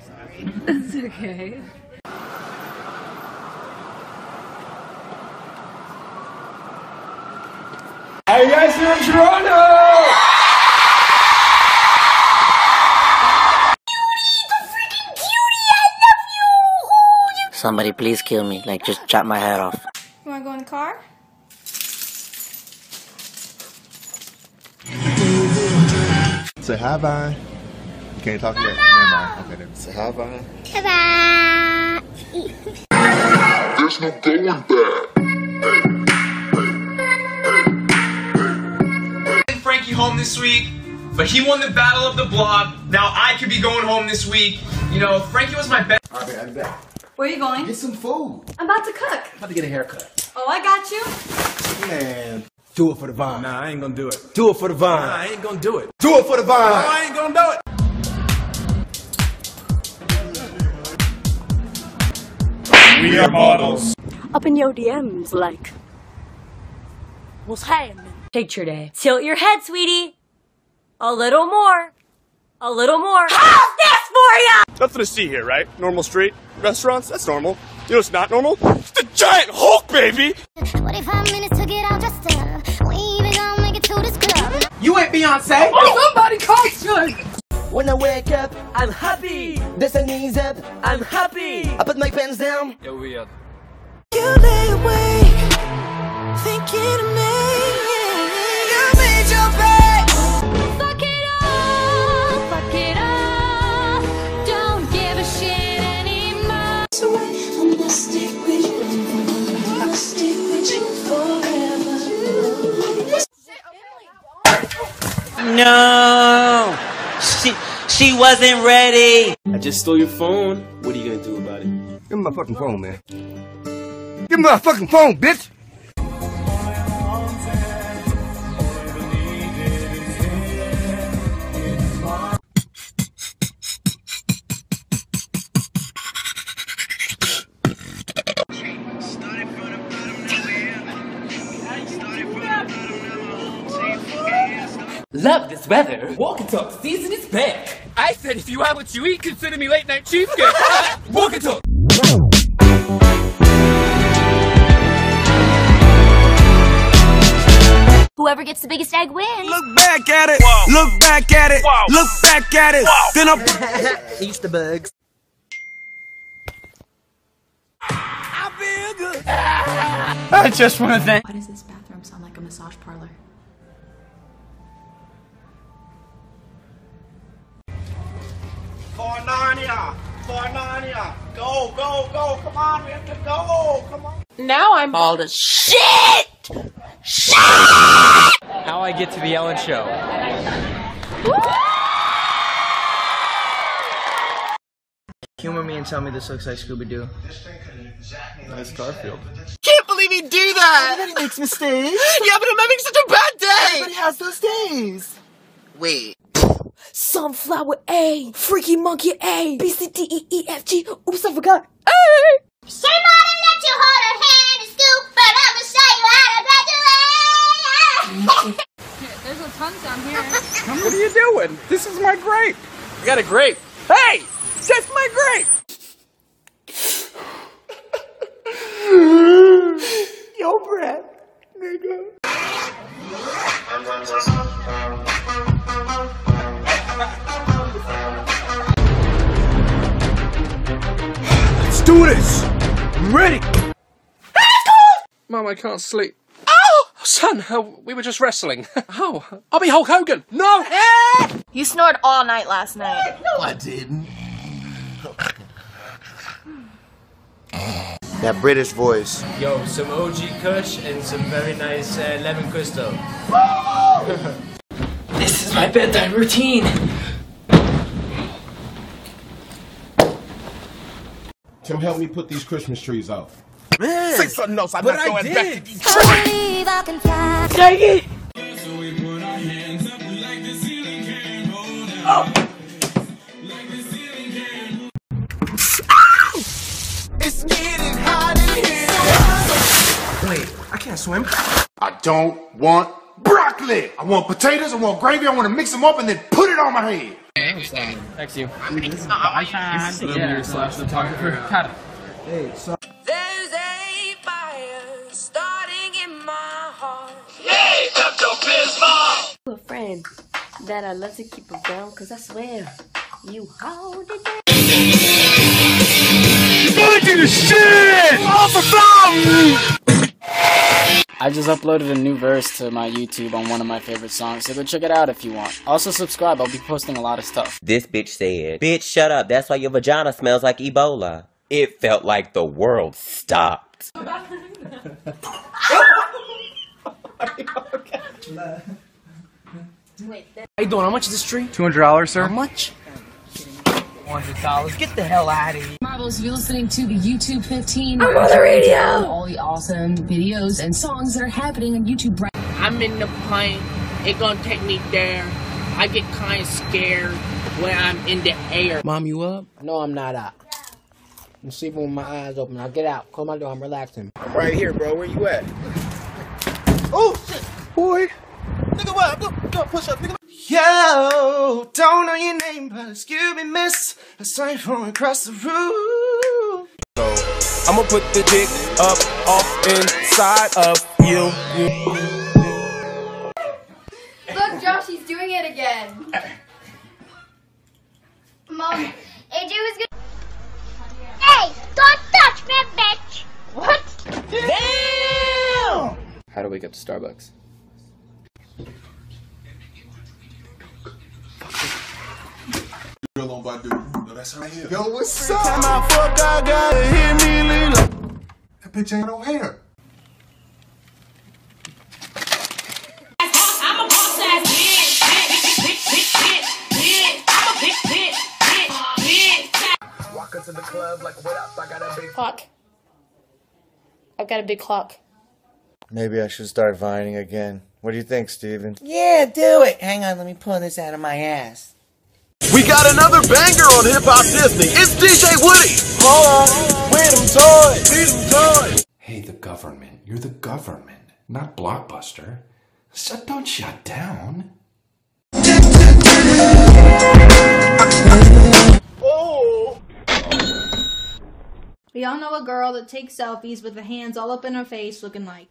sorry. It's okay. Hey guys, here in Toronto! Somebody please kill me. Like, just chop my head off. You wanna go in the car? Say hi, Vine. You can't talk yet. Never mind. Okay, then. Say hi, Vine. There's no going back. Frankie home this week, but he won the battle of the block. Now I could be going home this week. You know, Frankie was my best. Alright, I'll be back. Where are you going? Get some food. I'm about to cook. I'm about to get a haircut. Oh, I got you. Man, do it for the Vine. Nah, I ain't gonna do it. Do it for the Vine. Nah, I ain't gonna do it. Do it for the Vine. No, I ain't gonna do it. We are models. Up in your DMs, like. What's happening? Picture day. Tilt your head, sweetie. A little more. A little more. How's this for ya? Nothing to see here, right? Normal street, restaurants, that's normal. You know what's not normal? It's the giant Hulk, baby! 45 minutes to get out dressed up. We even gonna make it to this club. You ain't Beyonce. Oh, somebody call Sean. When I wake up, I'm happy. There's a knees up, I'm happy. I put down. Yo, weird. You lay awake, thinking of me. You made your bed. Fuck it up, fuck it up. Don't give a shit anymore. So I'm gonna stick with you. I'll stick with you forever. No, she she wasn't ready. I just stole your phone. What are you gonna do about it? Give me my fucking phone, man. Give me my fucking phone, bitch. Love this weather. Walk and talk season is back. I said if you have what you eat, consider me late night cheesecake. Walk and talk. Whoever gets the biggest egg wins. Look back at it. Look back at it. Look back at it. Then I. Easter bugs. I feel good. I just want to thank. Why does this bathroom sound like a massage parlor? Go, go, go. Come on, we have to go. Come on. Now I'm All the shit. How I get to the Ellen Show. Humor me and tell me this looks like Scooby Doo. Nice Garfield. Can't believe he do that. Everybody makes mistakes. yeah, but I'm having such a bad day. Everybody has those days. Wait. Sunflower A, Freaky Monkey A, B C D E E F G. Oops, I forgot. A. Somebody let you hold her hand and scoop, but I'ma show you how to graduate. There's a tons down here. What are you doing? This is my grape. I got a grape. Hey, that's my grape. Do this. I'm ready. Mom, I can't sleep. Oh, son, uh, we were just wrestling. Oh, I'll be Hulk Hogan. No. You snored all night last night. No, I didn't. That British voice. Yo, some OG Kush and some very nice uh, lemon crystal. this is my bedtime routine. Tim, help me put these Christmas trees out. Say something else. I'm But not I going did. back to these. I believe I can fly. Dang it! Oh. It's getting hot in here. Wait, I can't swim. I don't want broccoli. broccoli. I want potatoes. I want gravy. I want to mix them up and then put it on my head. Thanks you. slash photographer. Cut it. There's a fire starting in my heart. a friend that I love to keep around because I swear you hold it down. I just uploaded a new verse to my YouTube on one of my favorite songs, so go check it out if you want. Also subscribe, I'll be posting a lot of stuff. This bitch said, Bitch, shut up. That's why your vagina smells like Ebola. It felt like the world stopped. How you doing? How much is this tree? $200, sir. How much? $100. Get the hell out of here. Marbles, you're listening to the YouTube 15. I'm on the radio. All the awesome videos and songs that are happening on YouTube right I'm in the plane. It gonna take me there. I get kind of scared when I'm in the air. Mom, you up? No, I'm not up. I'm sleeping with my eyes open. Now get out. Close my door. I'm relaxing. I'm right here, bro. Where you at? Oh, shit. Boy. Nigga, what? Go, go, push up, nigga. Yo, don't know your name, but excuse me, miss. A sign from across the room. So I'ma put the dick up off inside of you. Look, Josh, he's doing it again. Mom, AJ was gonna. Hey, don't touch me, bitch! What? Damn! How do we get to Starbucks? Yo, what's up? Time I fuck, I gotta hit me, Lila. That bitch ain't no hair. Walk the club like, what up? I got a big Clock. I've got a big clock. Maybe I should start vining again. What do you think, Steven? Yeah, do it. Hang on, let me pull this out of my ass. We got another banger on Hip Hop Disney. It's DJ Woody. Hold on. Where them toys? Where them toys? Hey, the government. You're the government, not Blockbuster. So don't shut down. Oh. We all know a girl that takes selfies with the hands all up in her face looking like.